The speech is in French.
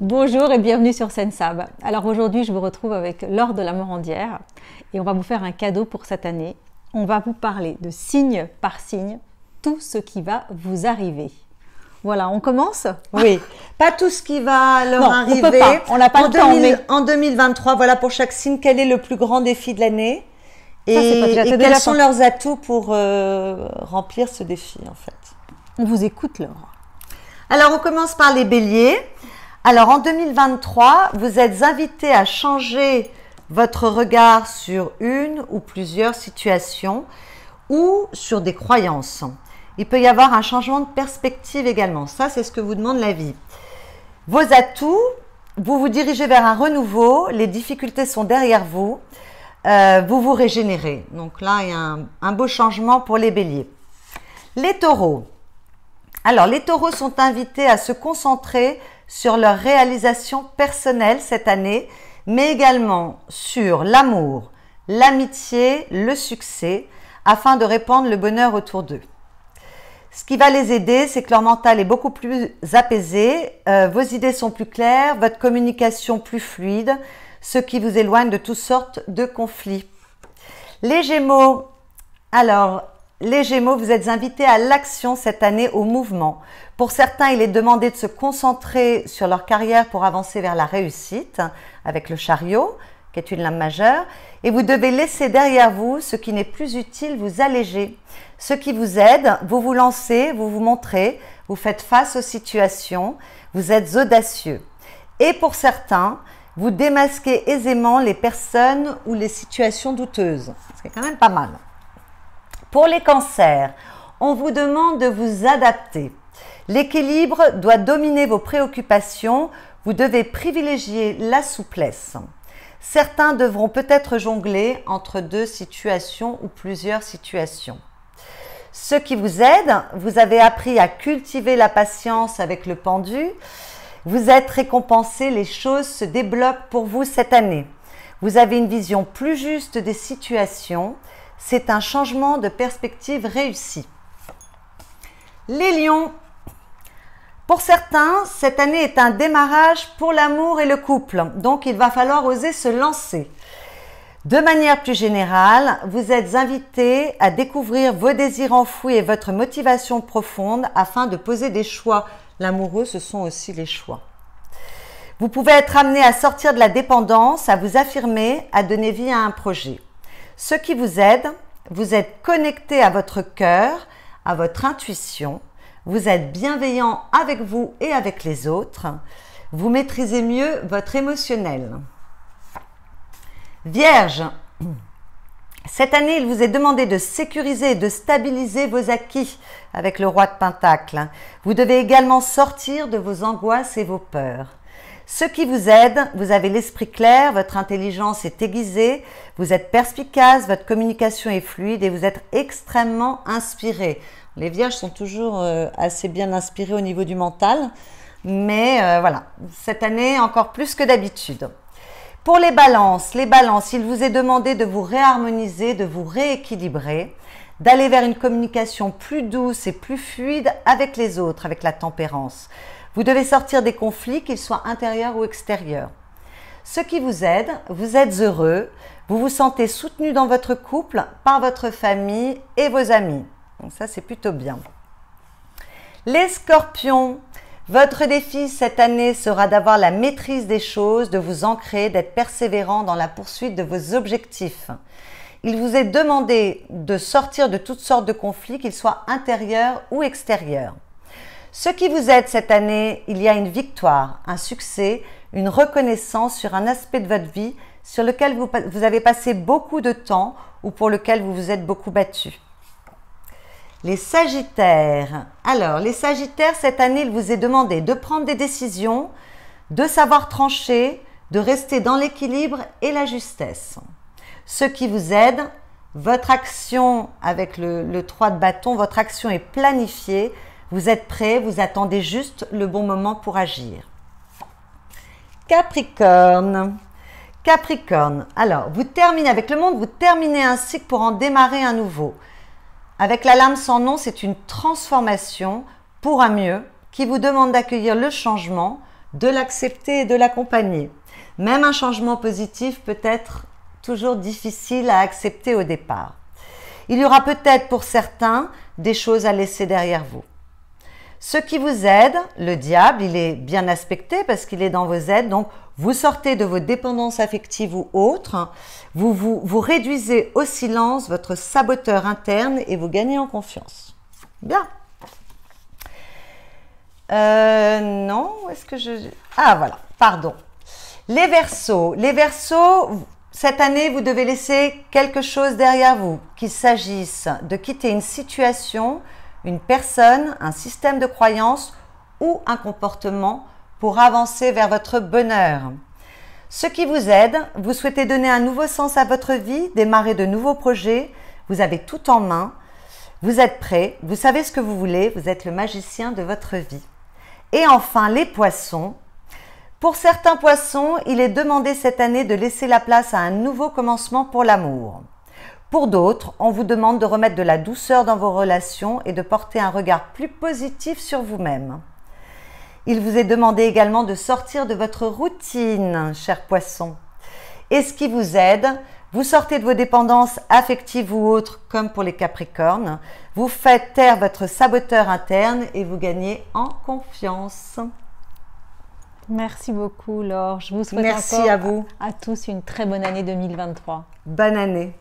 Bonjour et bienvenue sur Sensab. Alors aujourd'hui, je vous retrouve avec Laure de la Morandière et on va vous faire un cadeau pour cette année. On va vous parler de signe par signe tout ce qui va vous arriver. Voilà, on commence? Oui, pas tout ce qui va leur Non, on arriver. peut pas, on n'a pas en le temps, mais- En 2023, voilà pour chaque signe, quel est le plus grand défi de l'année Ça, Et, déjà- et quels sont leurs atouts pour euh, remplir ce défi en fait? On vous écoute Laure. Alors, on commence par les béliers. Alors, en 2023, vous êtes invités à changer votre regard sur une ou plusieurs situations ou sur des croyances. Il peut y avoir un changement de perspective également. Ça, c'est ce que vous demande la vie. Vos atouts, vous vous dirigez vers un renouveau, les difficultés sont derrière vous, euh, vous vous régénérez. Donc là, il y a un beau changement pour les béliers. Les taureaux. Alors, les taureaux sont invités à se concentrer sur leur réalisation personnelle cette année, mais également sur l'amour, l'amitié, le succès, afin de répandre le bonheur autour d'eux. Ce qui va les aider, c'est que leur mental est beaucoup plus apaisé, euh, vos idées sont plus claires, votre communication plus fluide, ce qui vous éloigne de toutes sortes de conflits. Les Gémeaux, alors, les Gémeaux, vous êtes invités à l'action cette année, au mouvement. Pour certains, il est demandé de se concentrer sur leur carrière pour avancer vers la réussite, avec le chariot, qui est une lame majeure, et vous devez laisser derrière vous ce qui n'est plus utile, vous alléger. Ce qui vous aide, vous vous lancez, vous vous montrez, vous faites face aux situations, vous êtes audacieux. Et pour certains, vous démasquez aisément les personnes ou les situations douteuses. C'est quand même pas mal. Pour les cancers, on vous demande de vous adapter. L'équilibre doit dominer vos préoccupations. Vous devez privilégier la souplesse. Certains devront peut-être jongler entre deux situations ou plusieurs situations. Ce qui vous aide, vous avez appris à cultiver la patience avec le pendu. Vous êtes récompensé, les choses se débloquent pour vous cette année. Vous avez une vision plus juste des situations. C'est un changement de perspective réussi. Les lions. Pour certains, cette année est un démarrage pour l'amour et le couple, donc il va falloir oser se lancer. De manière plus générale, vous êtes invités à découvrir vos désirs enfouis et votre motivation profonde afin de poser des choix. L'amoureux, ce sont aussi les choix. Vous pouvez être amené à sortir de la dépendance, à vous affirmer, à donner vie à un projet. Ce qui vous aide, vous êtes connecté à votre cœur, à votre intuition, vous êtes bienveillant avec vous et avec les autres, vous maîtrisez mieux votre émotionnel. Vierge, cette année, il vous est demandé de sécuriser et de stabiliser vos acquis avec le roi de Pentacle. Vous devez également sortir de vos angoisses et vos peurs. Ce qui vous aide, vous avez l'esprit clair, votre intelligence est aiguisée, vous êtes perspicace, votre communication est fluide et vous êtes extrêmement inspiré. Les vierges sont toujours euh, assez bien inspirés au niveau du mental, mais euh, voilà, cette année encore plus que d'habitude. Pour les balances, les balances, il vous est demandé de vous réharmoniser, de vous rééquilibrer, d'aller vers une communication plus douce et plus fluide avec les autres, avec la tempérance. Vous devez sortir des conflits, qu'ils soient intérieurs ou extérieurs. Ce qui vous aide, vous êtes heureux, vous vous sentez soutenu dans votre couple, par votre famille et vos amis. Donc ça, c'est plutôt bien. Les scorpions, votre défi cette année sera d'avoir la maîtrise des choses, de vous ancrer, d'être persévérant dans la poursuite de vos objectifs. Il vous est demandé de sortir de toutes sortes de conflits, qu'ils soient intérieurs ou extérieurs. Ce qui vous aide cette année, il y a une victoire, un succès, une reconnaissance sur un aspect de votre vie sur lequel vous, avez passé beaucoup de temps ou pour lequel vous vous êtes beaucoup battu. Les Sagittaires. Alors, les Sagittaires, cette année, il vous est demandé de prendre des décisions, de savoir trancher, de rester dans l'équilibre et la justesse. Ce qui vous aide, votre action avec le, le 3 de bâton, votre action est planifiée, vous êtes prêt, vous attendez juste le bon moment pour agir. Capricorne. Capricorne. Alors, vous terminez avec le monde, vous terminez un cycle pour en démarrer un nouveau. Avec la lame sans nom, c'est une transformation pour un mieux qui vous demande d'accueillir le changement, de l'accepter et de l'accompagner. Même un changement positif peut être toujours difficile à accepter au départ. Il y aura peut-être pour certains des choses à laisser derrière vous. Ce qui vous aide, le diable, il est bien aspecté parce qu'il est dans vos aides. Donc, vous sortez de vos dépendances affectives ou autres. Vous, vous, vous réduisez au silence votre saboteur interne et vous gagnez en confiance. Bien. Euh, non, est-ce que je... Ah voilà, pardon. Les versos. Les versos, cette année, vous devez laisser quelque chose derrière vous, qu'il s'agisse de quitter une situation, une personne, un système de croyance ou un comportement pour avancer vers votre bonheur. Ce qui vous aide, vous souhaitez donner un nouveau sens à votre vie, démarrer de nouveaux projets, vous avez tout en main, vous êtes prêt, vous savez ce que vous voulez, vous êtes le magicien de votre vie. Et enfin, les poissons. Pour certains poissons, il est demandé cette année de laisser la place à un nouveau commencement pour l'amour. Pour d'autres, on vous demande de remettre de la douceur dans vos relations et de porter un regard plus positif sur vous-même. Il vous est demandé également de sortir de votre routine, cher poisson. Et ce qui vous aide, vous sortez de vos dépendances affectives ou autres, comme pour les Capricornes. Vous faites taire votre saboteur interne et vous gagnez en confiance. Merci beaucoup, Laure. Je vous souhaite Merci à vous. à tous une très bonne année 2023. Bonne année.